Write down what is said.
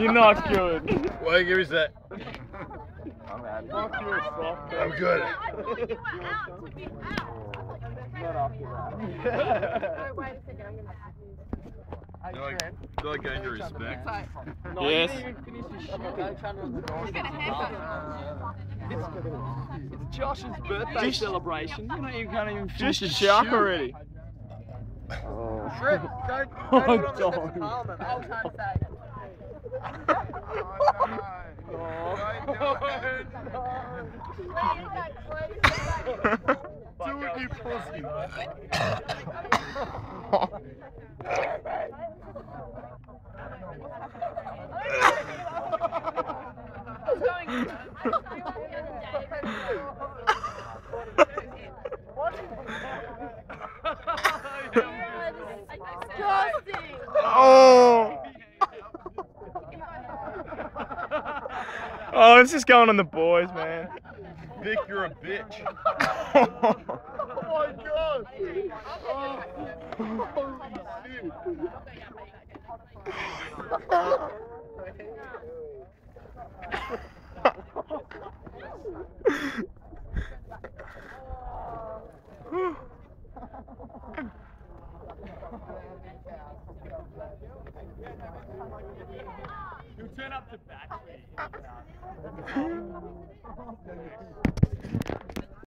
You're not good. Why give me that? I'm out. Fuck you, soft. I'm good. I thought you were out to be out. Not after that. Oh, wait a second. I'm gonna have you. Do I, do I gain your respect? Yes. You're gonna have It's Josh's birthday Just- celebration. You know, you can't even finish Just the chuck shoot. already. Shred, don't, Oh, don't do it on the steps of. Parliament. I was trying to say. It, you pussy. Oh. Oh, it's just going on the boys, man. Vic, you're a bitch. oh my god. Oh, You'll turn up the battery.